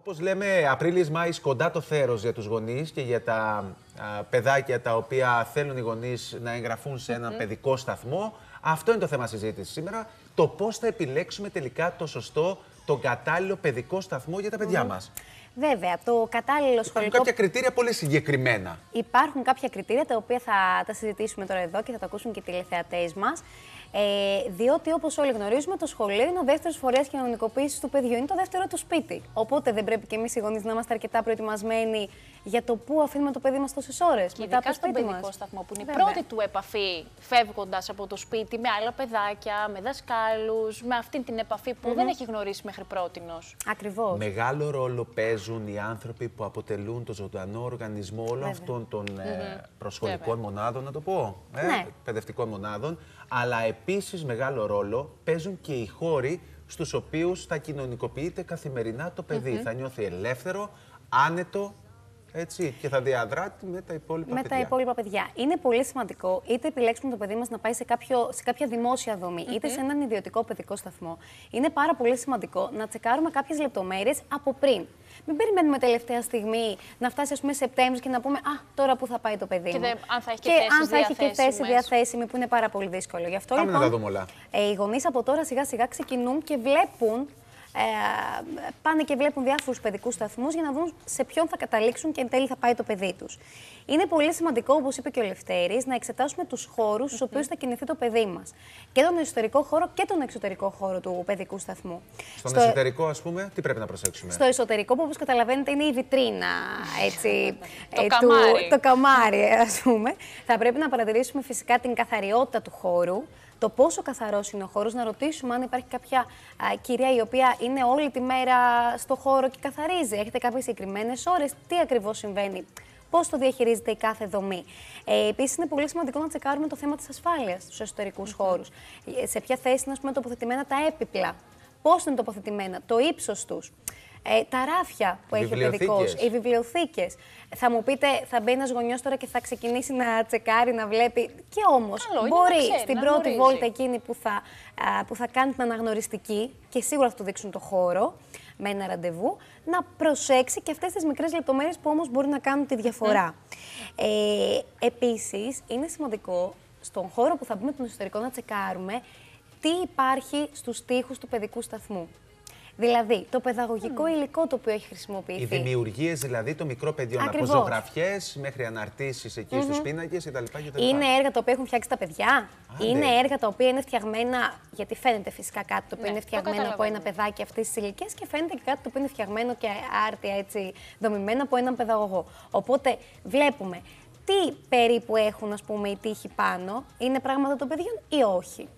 Όπως λέμε, Απρίλης Μάης κοντά το θέρος για τους γονείς και για τα α, παιδάκια τα οποία θέλουν οι γονείς να εγγραφούν σε έναν παιδικό σταθμό. Αυτό είναι το θέμα συζήτησης σήμερα. Το πώς θα επιλέξουμε τελικά το σωστό, τον κατάλληλο παιδικό σταθμό για τα παιδιά μας. Βέβαια, το κατάλληλο Υπάρχουν σχολικό. κάποια κριτήρια πολύ συγκεκριμένα. Υπάρχουν κάποια κριτήρια τα οποία θα τα συζητήσουμε τώρα εδώ και θα τα ακούσουν και οι τηλεθεατές μας. Ε, διότι, όπως όλοι γνωρίζουμε, το σχολείο είναι ο δεύτερος φορέας κοινωνικοποίησης του παιδιού. Είναι το δεύτερο του σπίτι. Οπότε δεν πρέπει και εμείς οι γονείς να είμαστε αρκετά προετοιμασμένοι για το πού αφήνουμε το παιδί μας τόσες ώρες Και μετά από ειδικά το στον σπίτι παιδικό μας. σταθμό, που είναι η Βέβαια. πρώτη του επαφή φεύγοντας από το σπίτι με άλλα παιδάκια, με δασκάλους, με αυτή την επαφή που δεν έχει γνωρίσει μέχρι πρότινος. Ακριβώς. Μεγάλο ρόλο παίζουν οι άνθρωποι που αποτελούν το ζωντανό οργανισμό όλων αυτών των ε, προσχολικών μονάδων, να το πω, ε, Ναι. παιδευτικών μονάδων. Αλλά επίσης μεγάλο ρόλο παίζουν και οι χώροι στους οποίους θα κοινωνικοποιείται καθημερινά το παιδί. Θα νιώθει ελεύθερο, άνετο, έτσι, και θα διαδράτη με τα υπόλοιπα με παιδιά. τα υπόλοιπα παιδιά. Είναι πολύ σημαντικό είτε επιλέξουμε το παιδί μας να πάει σε, κάποιο, σε κάποια δημόσια δομή, είτε σε έναν ιδιωτικό παιδικό σταθμό. Είναι πάρα πολύ σημαντικό να τσεκάρουμε κάποιες λεπτομέρειες από πριν. Μην περιμένουμε τελευταία στιγμή να φτάσει, ας πούμε, Σεπτέμβρη και να πούμε Α, τώρα που θα πάει το παιδί Και μου. δεν- αν θα έχει και και θέσεις αν θα έχει και θέση διαθέσιμες. διαθέσιμη, που είναι πάρα πολύ δύσκολο. Γι' αυτό Πάμε να λοιπόν. τα δούμε όλα. ε, οι γονείς από τώρα σιγά σιγά ξεκινούν και βλέπουν. Ε, πάνε και βλέπουν διάφορους παιδικούς σταθμούς για να δουν σε ποιον θα καταλήξουν και εν τέλει θα πάει το παιδί τους. Είναι πολύ σημαντικό, όπως είπε και ο Λευτέρης, να εξετάσουμε τους χώρους στους οποίους θα κινηθεί το παιδί μας. Και τον εσωτερικό χώρο και τον εξωτερικό χώρο του παιδικού σταθμού. Στον Στο- εσωτερικό, ας πούμε, τι πρέπει να προσέξουμε; στο εσωτερικό, που όπως καταλαβαίνετε είναι η βιτρίνα, έτσι, Το ε, καμάρι. το καμάρι, ας πούμε. Θα πρέπει να παρατηρήσουμε φυσικά την καθαριότητα του χώρου, το πόσο καθαρός είναι ο χώρος, να ρωτήσουμε αν υπάρχει κάποια α, κυρία η οποία είναι όλη τη μέρα στο χώρο και καθαρίζει. Έχετε κάποιες συγκεκριμένες ώρες, τι ακριβώς συμβαίνει; Πώς το διαχειρίζεται η κάθε δομή; Ε, Επίσης, είναι πολύ σημαντικό να τσεκάρουμε το θέμα της ασφάλειας στους εσωτερικούς χώρους. Σε ποια θέση είναι ας πούμε, τοποθετημένα τα έπιπλα, πώς είναι τοποθετημένα, το ύψος τους. Ε, τα ράφια που έχει ο παιδικό, Βιβλιοθήκες. οι βιβλιοθήκες. Θα μου πείτε, θα μπει ένας γονιός τώρα και θα ξεκινήσει να τσεκάρει, να βλέπει. Και όμως Καλό είναι να μπορεί ξέρει, στην να πρώτη γνωρίζει. βόλτα εκείνη που θα, α, που θα κάνει την αναγνωριστική και σίγουρα θα του δείξουν το χώρο με ένα ραντεβού, να προσέξει και αυτές τις μικρές λεπτομέρειες που όμως μπορεί να κάνουν τη διαφορά. Ε, επίσης, είναι σημαντικό στον χώρο που θα μπούμε τον εσωτερικό να τσεκάρουμε τι υπάρχει στους τοίχους του παιδικού σταθμού. Δηλαδή, το παιδαγωγικό υλικό το οποίο έχει χρησιμοποιηθεί. Οι δημιουργίες, δηλαδή, των μικρών παιδιών, από Ακριβώς. ζωγραφιέ μέχρι αναρτήσεις εκεί στους πίνακες κτλ. Είναι έργα τα οποία έχουν φτιάξει τα παιδιά. Άντε. Είναι έργα τα οποία είναι φτιαγμένα. Γιατί φαίνεται φυσικά κάτι το οποίο Ναι, είναι το φτιαγμένο από ένα καταλαβαίνω. παιδάκι αυτής της ηλικίας και φαίνεται και κάτι το οποίο είναι φτιαγμένο και άρτια έτσι δομημένο από έναν παιδαγωγό. Οπότε βλέπουμε τι περίπου έχουν ας πούμε, οι τείχοι πάνω. Είναι πράγματα των παιδιών ή όχι.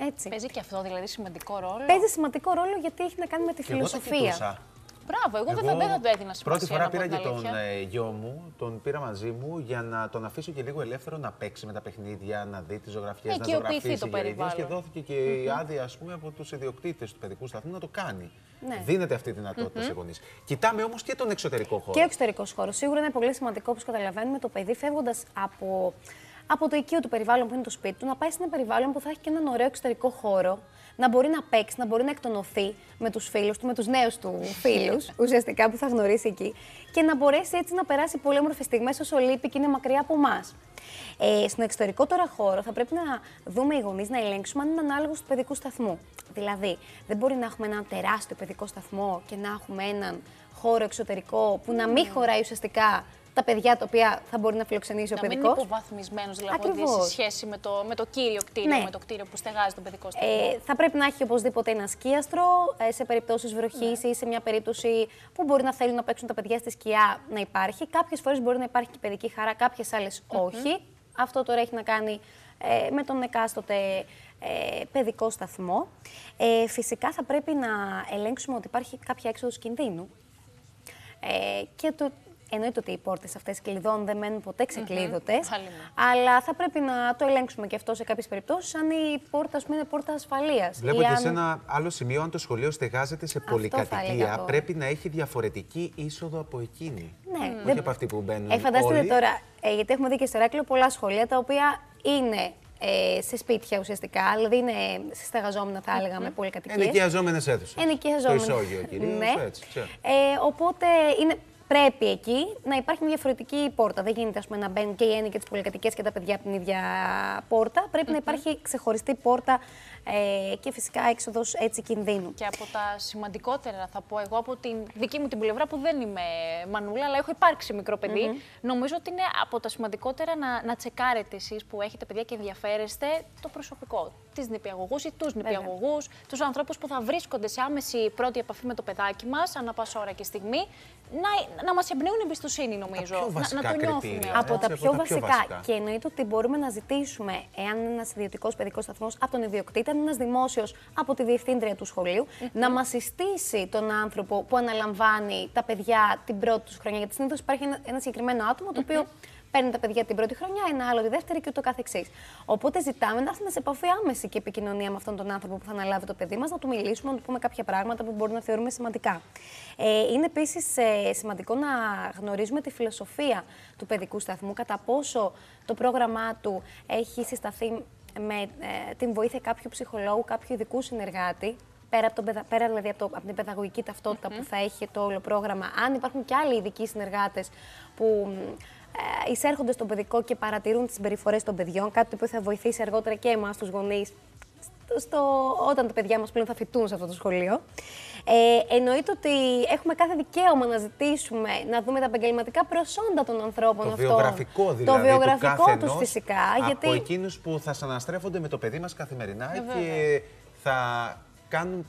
Έτσι. Παίζει και αυτό δηλαδή σημαντικό ρόλο. Παίζει σημαντικό ρόλο γιατί έχει να κάνει με τη Και εγώ τα φιλοσοφία. κοιτούσα. Μπράβο, εγώ, δεν, θα, δεν θα το έδινα σημασία. Πρώτη φορά να πω πήρα την και τον αλήθεια. ε, γιο μου, τον πήρα μαζί μου για να τον αφήσω και λίγο ελεύθερο να παίξει με τα παιχνίδια, να δει τις ζωγραφιές, Να να οικειοποιηθεί ζωγραφίσει το για ίδιος και περιβάλλον. δόθηκε και η άδεια ας πούμε, από τους ιδιοκτήτες του παιδικού σταθμού να το κάνει. Ναι. Δίνεται αυτή η δυνατότητα σε γονείς. Κοιτάμε όμως και τον εξωτερικό χώρο. Και ο εξωτερικός χώρος. Σίγουρα είναι πολύ σημαντικό, όπως καταλαβαίνουμε, το παιδί φεύγοντας από, από το οικείο του περιβάλλον που είναι το σπίτι του, να πάει σε ένα περιβάλλον που θα έχει και έναν ωραίο εξωτερικό χώρο, να μπορεί να παίξει, να μπορεί να εκτονωθεί με τους φίλους του, με τους νέους του φίλους, ουσιαστικά που θα γνωρίσει εκεί, και να μπορέσει έτσι να περάσει πολύ όμορφες στιγμές όσο λείπει και είναι μακριά από εμάς. Ε, στον εξωτερικό τώρα χώρο θα πρέπει να δούμε οι γονείς να ελέγξουμε αν είναι ανάλογος του παιδικού σταθμού. Δηλαδή, δεν μπορεί να έχουμε έναν τεράστιο παιδικό σταθμό και να έχουμε έναν χώρο εξωτερικό που να μην χωράει ουσιαστικά τα παιδιά τα οποία θα μπορεί να φιλοξενήσει ο Να μην είναι παιδικό. υποβαθμισμένο δηλαδή Ακριβώς. σε σχέση με το, με το κύριο κτίριο, Ναι. με το κτίριο που στεγάζει τον παιδικό σταθμό. Ε, θα πρέπει να έχει οπωσδήποτε ένα σκίαστρο ε, σε περιπτώσεις βροχής ή σε μια περίπτωση που μπορεί να θέλουν να παίξουν τα παιδιά στη σκιά να υπάρχει. Κάποιες φορές μπορεί να υπάρχει και παιδική χαρά, κάποιες άλλες όχι. Αυτό τώρα έχει να κάνει ε, με τον εκάστοτε ε, παιδικό σταθμό. Ε, φυσικά θα πρέπει να ελέγξουμε ότι υπάρχει κάποια έξοδος κινδύνου. Ε, και το, εννοείται ότι οι πόρτες αυτές κλειδών δεν μένουν ποτέ ξεκλείδωτες. Άλλη ναι. Αλλά θα πρέπει να το ελέγξουμε και αυτό σε κάποιες περιπτώσεις, αν η πόρτα ας πούμε, είναι πόρτα ασφαλείας. Βλέπω και σε ένα άλλο σημείο, αν το σχολείο στεγάζεται σε θα πολυκατοικία, έλεγα τώρα. πρέπει να έχει διαφορετική είσοδο από εκείνη. Ναι, Όχι από αυτή που μπαίνουν Ε, φανταστείτε όλοι. τώρα, ε, γιατί έχουμε δει και στο Ηράκλειο πολλά σχολεία τα οποία είναι ε, σε σπίτια ουσιαστικά, δηλαδή είναι σε στεγαζόμενα θα έλεγα με πολυκατοικίες. Ενοικιαζόμενες αίθουσες. Ενοικιαζόμενες. Το ισόγειο κυρίως. Ναι. Έτσι, ξέρω. Ε, οπότε είναι, πρέπει εκεί να υπάρχει μια διαφορετική πόρτα. Δεν γίνεται ας πούμε, να μπαίνουν και οι έννοικοι τη πολυκατοικία και τα παιδιά από την ίδια πόρτα. Πρέπει να υπάρχει ξεχωριστή πόρτα ε, και φυσικά έξοδος έτσι κινδύνου. Και από τα σημαντικότερα, θα πω εγώ, από την δική μου την πλευρά που δεν είμαι μανούλα, αλλά έχω υπάρξει μικρό παιδί, νομίζω ότι είναι από τα σημαντικότερα να, να τσεκάρετε εσείς που έχετε παιδιά και ενδιαφέρεστε το προσωπικό. Τις νηπιαγωγούς ή τους νηπιαγωγούς, τους ανθρώπους που θα βρίσκονται σε άμεση πρώτη επαφή με το παιδάκι μας, ανά πάσα ώρα και στιγμή, να, να μας εμπνέουν εμπιστοσύνη, νομίζω. πιο να, βασικά να το νιώθουμε. κριτήρια. αυτό. από έτσι, τα από πιο, τα πιο βασικά. βασικά. Και εννοείται ότι μπορούμε να ζητήσουμε, εάν είναι ένας ιδιωτικός παιδικός σταθμός, από τον ιδιοκτήτη, αν είναι ένας δημόσιος, από τη διευθύντρια του σχολειου να μας συστήσει τον άνθρωπο που αναλαμβάνει τα παιδιά την πρώτη τους χρονιά. Γιατί συνήθως υπάρχει ένα, ένα συγκεκριμένο άτομο το οποίο παίρνει τα παιδιά την πρώτη χρονιά, ένα άλλο τη δεύτερη και ούτω καθεξής. Οπότε ζητάμε να έρθουμε σε επαφή άμεση και επικοινωνία με αυτόν τον άνθρωπο που θα αναλάβει το παιδί μας, να του μιλήσουμε, να του πούμε κάποια πράγματα που μπορούμε να θεωρούμε σημαντικά. Ε, είναι επίσης σημαντικό να γνωρίζουμε τη φιλοσοφία του παιδικού σταθμού, κατά πόσο το πρόγραμμά του έχει συσταθεί με ε, την βοήθεια κάποιου ψυχολόγου, κάποιου ειδικού συνεργάτη, πέρα, από, τον, παιδα- πέρα δηλαδή από, το- από την παιδαγωγική ταυτότητα που θα έχει το όλο πρόγραμμα, αν υπάρχουν και άλλοι ειδικοί συνεργάτες που ε, εισέρχονται στο παιδικό και παρατηρούν τις συμπεριφορές των παιδιών, κάτι που θα βοηθήσει αργότερα και εμάς τους γονείς στο, στο- όταν τα παιδιά μας πλέον θα φοιτούν σε αυτό το σχολείο. Ε, εννοείται ότι έχουμε κάθε δικαίωμα να ζητήσουμε, να δούμε τα επαγγελματικά προσόντα των ανθρώπων Το αυτών. βιογραφικό δηλαδή. Το βιογραφικό τους τους καθενός, φυσικά. Από γιατί... εκείνους που θα συναναστρέφονται με το παιδί μας καθημερινά και θα κάνουν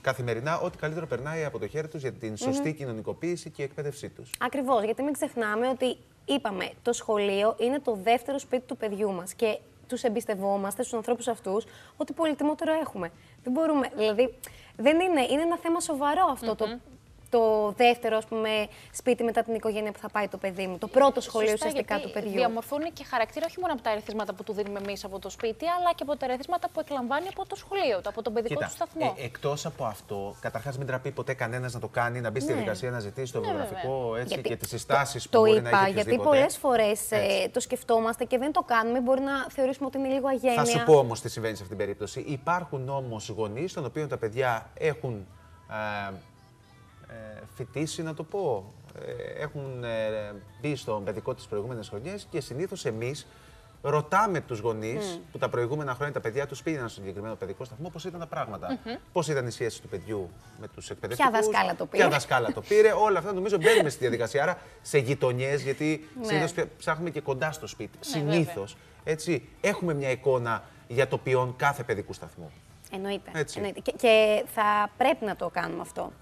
καθημερινά ό,τι καλύτερο περνάει από το χέρι τους για την σωστή κοινωνικοποίηση και εκπαίδευσή τους. Ακριβώς, γιατί μην ξεχνάμε ότι είπαμε, το σχολείο είναι το δεύτερο σπίτι του παιδιού μας και τους εμπιστευόμαστε στους ανθρώπους αυτούς ότι πολυτιμότερο έχουμε. Δεν μπορούμε, δηλαδή, δεν είναι, είναι ένα θέμα σοβαρό αυτό το, το δεύτερο ας πούμε, σπίτι μετά την οικογένεια που θα πάει το παιδί μου. Το πρώτο σχολείο Σωστά, ουσιαστικά γιατί του παιδιού. Διαμορφώνει και χαρακτήρα όχι μόνο από τα ερεθίσματα που του δίνουμε εμείς από το σπίτι, αλλά και από τα ερεθίσματα που εκλαμβάνει από το σχολείο του, από τον παιδικό του σταθμό. ε, εκτός από αυτό, καταρχάς μην τραπεί ποτέ κανένας να το κάνει, να μπει στη Ναι. διαδικασία να ζητήσει το βιογραφικό έτσι, Γιατί και τις συστάσεις που Το μπορεί είπα, να έχει γιατί οποιοδήποτε. πολλές φορές Έτσι. το σκεφτόμαστε και δεν το κάνουμε. Μπορεί να θεωρήσουμε ότι είναι λίγο αγένεια. Θα σου πω όμως τι συμβαίνει σε αυτήν την περίπτωση. Υπάρχουν όμως γονείς των οποίων τα παιδιά έχουν ε, ε, φοιτήσει, να το πω. Ε, έχουν ε, μπει στον παιδικό τι προηγούμενες χρονιές και συνήθως εμείς ρωτάμε τους γονείς που τα προηγούμενα χρόνια τα παιδιά τους πήγαιναν στο συγκεκριμένο παιδικό σταθμό πώς ήταν τα πράγματα. Πώς ήταν η σχέση του παιδιού με τους εκπαιδευτικούς. δασκάλα το πήρε. Ποια δασκάλα το πήρε. Όλα αυτά νομίζω μπαίνουμε στη διαδικασία. Άρα σε γειτονιές, γιατί Ναι. συνήθως ψάχνουμε και κοντά στο σπίτι. Ναι, Συνήθως έτσι, έχουμε μια εικόνα για το ποιόν κάθε παιδικού σταθμού. Εννοείται. Έτσι. εννοείται. Και, και θα πρέπει να το κάνουμε αυτό.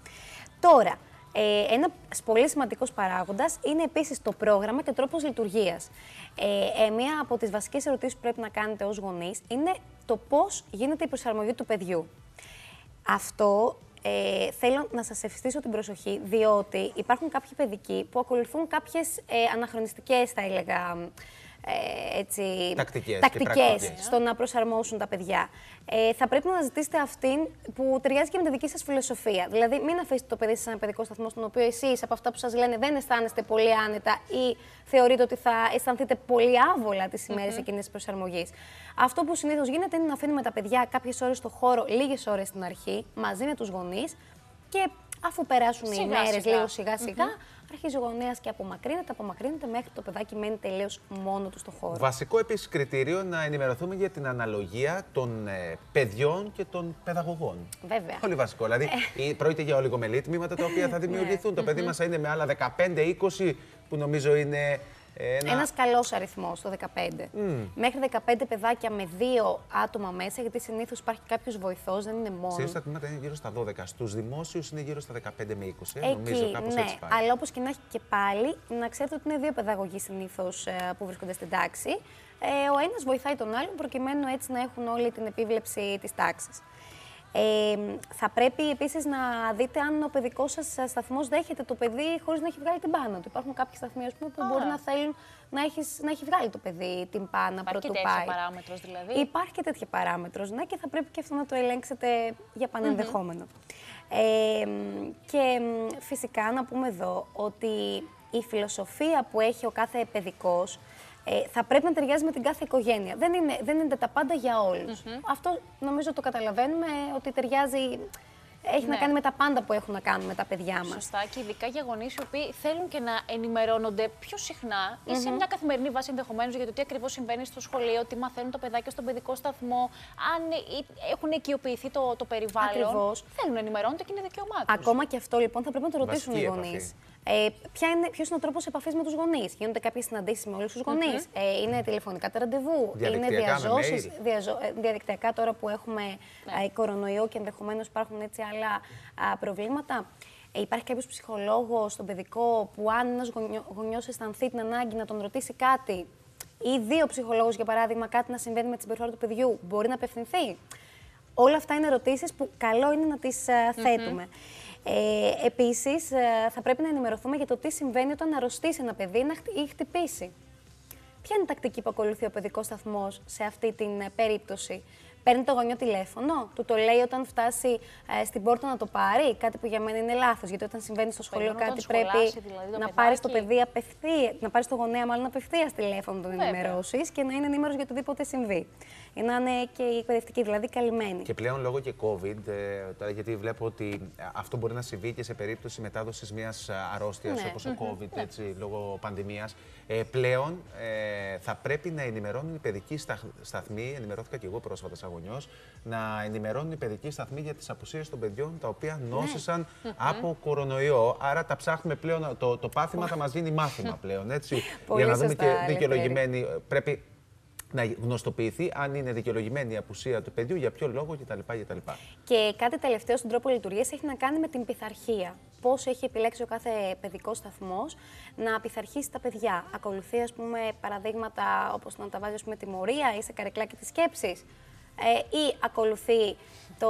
Τώρα, ε, ένα πολύ σημαντικός παράγοντας είναι επίσης το πρόγραμμα και ο τρόπος λειτουργίας. Ε, ε, μία από τις βασικές ερωτήσεις που πρέπει να κάνετε ως γονείς είναι το πώς γίνεται η προσαρμογή του παιδιού. Αυτό ε, θέλω να σας ευστήσω την προσοχή, διότι υπάρχουν κάποιοι παιδικοί που ακολουθούν κάποιες ε, αναχρονιστικές, θα έλεγα, ε, έτσι, Τακτικές και τακτικές πρακτικές. στο να προσαρμόσουν τα παιδιά. Ε, θα πρέπει να αναζητήσετε αυτήν που ταιριάζει και με τη δική σας φιλοσοφία. Δηλαδή, μην αφήσετε το παιδί σα σε ένα παιδικό σταθμό στον οποίο εσείς από αυτά που σας λένε δεν αισθάνεστε πολύ άνετα ή θεωρείτε ότι θα αισθανθείτε πολύ άβολα τις ημέρες mm-hmm. εκείνης της προσαρμογής. Αυτό που συνήθως γίνεται είναι να αφήνουμε τα παιδιά κάποιες ώρες στο χώρο, λίγες ώρες στην αρχή, μαζί με τους γονείς και αφού περάσουν οι Σιγά ημέρε σιγά. λίγο σιγά-σιγά, αρχίζει ο γονέα και απομακρύνεται, απομακρύνεται μέχρι το παιδάκι μένει τελείως μόνο του στο χώρο. Βασικό επίσης κριτήριο να ενημερωθούμε για την αναλογία των ε, παιδιών και των παιδαγωγών. Βέβαια. Πολύ βασικό. Δηλαδή, ή πρόκειται για ολιγομελή τμήματα τα οποία θα δημιουργηθούν. Το παιδί μας θα είναι με άλλα 15-20 που νομίζω είναι ε, ένα. Ένας καλός αριθμός το 15. Μέχρι 15 παιδάκια με δύο άτομα μέσα, γιατί συνήθως υπάρχει κάποιος βοηθός, δεν είναι μόνο. Συνήθω τα τμήματα είναι γύρω στα 12. Στους δημόσιους είναι γύρω στα 15 με 20. ε, Εκεί, νομίζω κάπως ναι. έτσι πάει. Αλλά όπως και να έχει και πάλι, να ξέρετε ότι είναι δύο παιδαγωγοί συνήθως που βρίσκονται στην τάξη. Ε, ο ένας βοηθάει τον άλλον προκειμένου έτσι να έχουν όλη την επίβλεψη της τάξης. Ε, θα πρέπει επίσης να δείτε αν ο παιδικός σας σταθμός δέχεται το παιδί χωρίς να έχει βγάλει την πάνα του. Υπάρχουν κάποιοι σταθμοί ας πούμε, που Α. μπορεί να θέλουν να, έχεις, να έχει βγάλει το παιδί την πάνα Υπάρχει πρωτού τέτοια πάει. παράμετρος δηλαδή; Υπάρχει και τέτοια παράμετρος, ναι, και θα πρέπει και αυτό να το ελέγξετε για πανενδεχόμενο. Ε, μ, και μ, φυσικά να πούμε εδώ ότι η φιλοσοφία που έχει ο κάθε παιδικός ε, θα πρέπει να ταιριάζει με την κάθε οικογένεια. Δεν είναι, δεν είναι τα πάντα για όλους. Αυτό νομίζω το καταλαβαίνουμε ότι ταιριάζει έχει να Ναι. κάνει με τα πάντα που έχουν να κάνουν με τα παιδιά μας. Σωστά και ειδικά για γονείς οι οποίοι θέλουν και να ενημερώνονται πιο συχνά ή σε μια καθημερινή βάση ενδεχομένως για το τι ακριβώς συμβαίνει στο σχολείο, τι μαθαίνουν τα παιδάκια στον παιδικό σταθμό, αν ε, έχουν οικειοποιηθεί το, το περιβάλλον. Ακριβώς. Θέλουν να ενημερώνονται και είναι δικαίωμά τους. Ακόμα και αυτό λοιπόν θα πρέπει να το ρωτήσουν Βασική οι επαφή. γονείς. Ε, ποια είναι, ποιος είναι ο τρόπος επαφής με τους γονείς; Γίνονται κάποιες συναντήσεις με όλους τους γονείς; Ε, είναι τηλεφωνικά τα ραντεβού; Είναι Διαδικτυακά, με διαζώσεις, mail; διαζω- ε, διαδικτυακά τώρα που έχουμε ε, κορονοϊό και ενδεχομένως υπάρχουν έτσι άλλα α, προβλήματα. Ε, υπάρχει κάποιος ψυχολόγος στον παιδικό που αν ένας γονιό, γονιός αισθανθεί την ανάγκη να τον ρωτήσει κάτι ή δύο ψυχολόγους για παράδειγμα κάτι να συμβαίνει με τη συμπεριφορά του παιδιού, μπορεί να απευθυνθεί; Όλα αυτά είναι ερωτήσεις που καλό είναι να τις ε, θέτουμε. Ε, επίσης, ε, θα πρέπει να ενημερωθούμε για το τι συμβαίνει όταν αρρωστήσει ένα παιδί να χτυ- ή χτυπήσει. Ποια είναι η τακτική που ακολουθεί ο παιδικός σταθμός σε αυτή την ε, περίπτωση; Παίρνει το γονιό τηλέφωνο, του το λέει όταν φτάσει ε, στην πόρτα να το πάρει, κάτι που για μένα είναι λάθος. Γιατί όταν συμβαίνει στο σχολείο Παίρνει όταν κάτι πρέπει σχολάσει, δηλαδή, το να πάρεις το παιδάκι. παιδί απευθεία, να πάρεις το γονέα μάλλον απευθείας τηλέφωνο, τον Βέβαια. ενημερώσεις και να είναι ενήμερος για οτιδήποτε συμβεί. Για να είναι και η εκπαιδευτική δηλαδή καλυμμένη. Και πλέον λόγω και COVID, ε, τώρα γιατί βλέπω ότι ε, αυτό μπορεί να συμβεί και σε περίπτωση μετάδοσης μιας αρρώστιας Ναι. όπως ο COVID, έτσι, λόγω πανδημίας. Ε, πλέον ε, θα πρέπει να ενημερώνουν οι παιδικοί σταχ- σταθμοί, ενημερώθηκα και εγώ πρόσφατα σαν γονιός, να ενημερώνουν οι παιδικοί σταθμοί για τις απουσίες των παιδιών τα οποία Ναι. νόσησαν από κορονοϊό. Άρα τα ψάχνουμε πλέον, το, το πάθημα θα μας γίνει μάθημα πλέον. Έτσι, Πολύ για να δούμε σωστά, και Ελευθέρη. δικαιολογημένη. Πρέπει να γνωστοποιηθεί αν είναι δικαιολογημένη η απουσία του παιδιού, για ποιο λόγο κτλ. κτλ. Και κάτι τελευταίο στον τρόπο λειτουργίας έχει να κάνει με την πειθαρχία. Πώς έχει επιλέξει ο κάθε παιδικός σταθμός να πειθαρχήσει τα παιδιά. Ακολουθεί, ας πούμε, παραδείγματα όπως να τα βάζει ας πούμε, τιμωρία ή σε καρεκλάκι της σκέψης. Ε, ή ακολουθεί το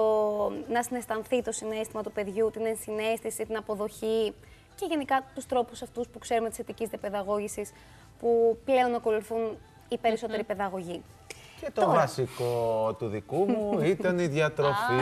να συναισθανθεί το συνέστημα του παιδιού, την ενσυναίσθηση, την αποδοχή και γενικά τους τρόπους αυτούς που ξέρουμε της θετικής διαπαιδαγώγησης που πλέον ακολουθούν οι περισσότεροι παιδαγωγοί. Και το Τώρα. βασικό του δικού μου ήταν η διατροφή. Α,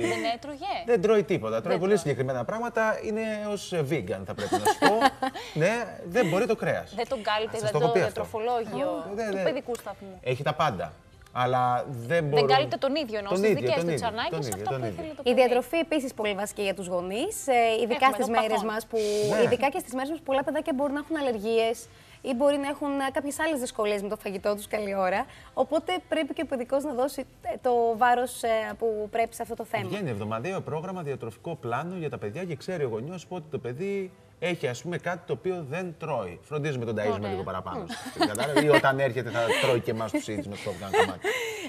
δεν έτρωγε; Δεν τρώει τίποτα. Τρώει Δεν πολύ τρώει. συγκεκριμένα πράγματα. Είναι ως vegan, θα πρέπει να σου πω. ναι, δεν μπορεί το κρέας. Δεν τον κάλυπτε Σας δηλαδή, το έχω το πει αυτό. διατροφολόγιο Δε- του δε- παιδικού σταθμού. Έχει τα πάντα. Αλλά δεν μπορεί. Δεν κάλυπτε τον ίδιο ενώ Τον στις ίδιο, δικές τον του ίδιο, τον τσανάκε ίδιο, αυτά τον που ίδιο. ήθελε το Η παιδί. διατροφή επίσης πολύ βασική για τους γονείς, ειδικά Έχουμε στις εδώ μέρες παθών. μας που. Ναι. Ειδικά και στις μέρες μας που πολλά παιδάκια μπορούν να έχουν αλλεργίες ή μπορεί να έχουν κάποιες άλλες δυσκολίες με το φαγητό τους καλή ώρα. Οπότε πρέπει και ο παιδικός να δώσει ε, το βάρος που πρέπει σε αυτό το θέμα. Βγαίνει εβδομαδιαίο πρόγραμμα διατροφικό πλάνο για τα παιδιά και ξέρει ο γονιός ότι το παιδί έχει ας πούμε κάτι το οποίο δεν τρώει. Φροντίζουμε τον ταΐζουμε Ωραία. λίγο παραπάνω. Κατάλαβε, ή όταν έρχεται θα τρώει και εμάς τους ίδιους με το κομμάτι.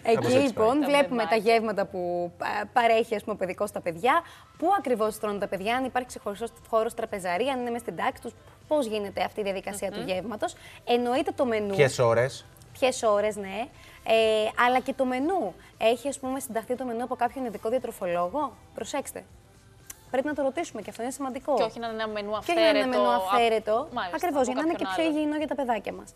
Κάπως Εκεί έτσι λοιπόν πάει. Τα βλέπουμε τα παιδάκια. γεύματα που α, παρέχει ας πούμε, ο παιδικός στα παιδιά, πού ακριβώς τρώνε τα παιδιά, αν υπάρχει ξεχωριστός χώρος τραπεζαρία, αν είναι μέσα στην τάξη τους, πώς γίνεται αυτή η διαδικασία του γεύματος. Εννοείται το μενού. Ποιες ώρες; Ποιες ώρες, ναι. Ε, αλλά και το μενού. Έχει, ας πούμε, συνταχθεί το μενού από κάποιον ειδικό διατροφολόγο; Προσέξτε. Πρέπει να το ρωτήσουμε και αυτό είναι σημαντικό. Και όχι να είναι ένα μενού Και αυθαίρετο. όχι να είναι ένα μενού από- αυθαίρετο. Μάλιστα, Ακριβώς, από για να είναι και κάποιον πιο άλλον. υγιεινό για τα παιδάκια μας.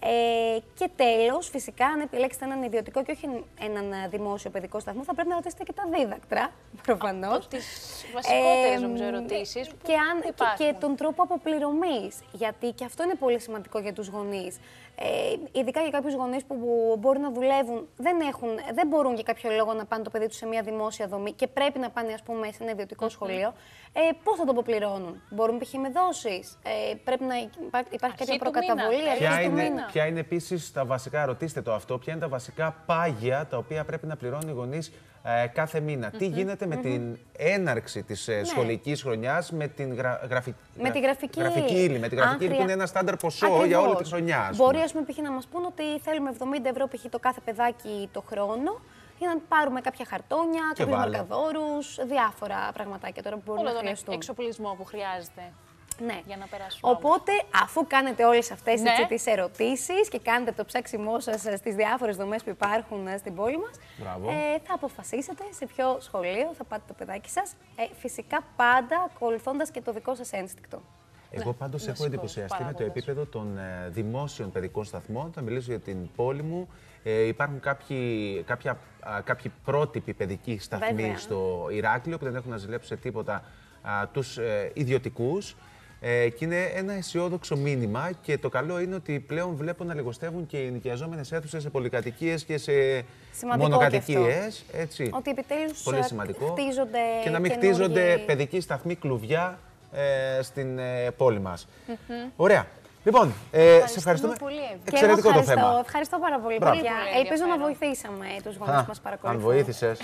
Ε, και τέλος, φυσικά, αν επιλέξετε έναν ιδιωτικό και όχι έναν ε, δημόσιο παιδικό σταθμό, θα πρέπει να ρωτήσετε και τα δίδακτρα, προφανώς. Από τις βασικότερες, Ε, νομίζω, ερωτήσεις που Και, αν, και, υπάρχουν. και τον τρόπο αποπληρωμής. Γιατί και αυτό είναι πολύ σημαντικό για τους γονείς. Ε, ειδικά για κάποιους γονείς που μπορεί να δουλεύουν, δεν, έχουν, δεν μπορούν για κάποιο λόγο να πάνε το παιδί τους σε μια δημόσια δομή και πρέπει να πάνε, ας πούμε, σε ένα ιδιωτικό σχολείο. Ε, Πώς θα το αποπληρώνουν, Μπορούν π.χ. με δόσεις, ε, πρέπει να υπά- υπάρχει κάποια Αρχή του προκαταβολή, μήνα. αρχή Ποια του είναι, μήνα. ποια είναι επίσης τα βασικά, ρωτήστε το αυτό, ποια είναι τα βασικά πάγια τα οποία πρέπει να πληρώνουν οι γονείς κάθε μήνα. Τι γίνεται με την έναρξη της ε, σχολικής χρονιάς με την γρα, γραφι- Ναι. Με τη γραφική. γραφική ύλη. Με τη γραφική ύλη που Άγρια. είναι ένα στάνταρ ποσό για Ακριβώς. όλη τη χρονιά. ας Μπορεί, πούμε. ας πούμε, π.χ. να μας πούν ότι θέλουμε 70 ευρώ π.χ. το κάθε παιδάκι το χρόνο για να πάρουμε κάποια χαρτόνια, Και κάποιους βάλε. μαρκαδόρους, διάφορα πραγματάκια τώρα που μπορούν Όλο να τον χρειαστούν. εξοπλισμό που χρειάζεται. Ναι. Για να περάσουμε Οπότε, αφού κάνετε όλες αυτές Ναι. τις ερωτήσεις και κάνετε το ψάξιμό σας στις διάφορες δομές που υπάρχουν ε, στην πόλη μας, Μπράβο. ε, θα αποφασίσετε σε ποιο σχολείο θα πάτε το παιδάκι σας. Ε, φυσικά πάντα ακολουθώντας και το δικό σας ένστικτο. Εγώ πάντως έχω βασικός εντυπωσιαστεί με το παράγοντας. επίπεδο των ε, δημόσιων παιδικών σταθμών. Θα μιλήσω για την πόλη μου. Ε, υπάρχουν κάποιοι, κάποια, α, κάποιοι πρότυποι παιδικοί σταθμοί Βέβαια. στο Ηράκλειο που δεν έχουν να ζηλέψουν σε τίποτα τους ε, ιδιωτικούς. Ε, και είναι ένα αισιόδοξο μήνυμα και το καλό είναι ότι πλέον βλέπω να λιγοστεύουν και οι νοικιαζόμενες αίθουσες σε πολυκατοικίες και σε Σημαντικό μονοκατοικίες. Έτσι. Ότι επιτέλους Πολύ ε, σημαντικό. χτίζονται Και να μην καινούργιοι- χτίζονται παιδικοί σταθμοί κλουβιά ε, στην ε, πόλη μας. Ωραία. Λοιπόν, ε, σε ευχαριστούμε. πολύ, Εύη. Και εγώ Εξαιρετικό το ευχαριστώ. θέμα. Ευχαριστώ πάρα πολύ, Μπράβο. παιδιά. Πολύ Ελπίζω να ενδιαφέρον. βοηθήσαμε τους γονείς Α, που μας παρακολουθούν. αν βοήθησες.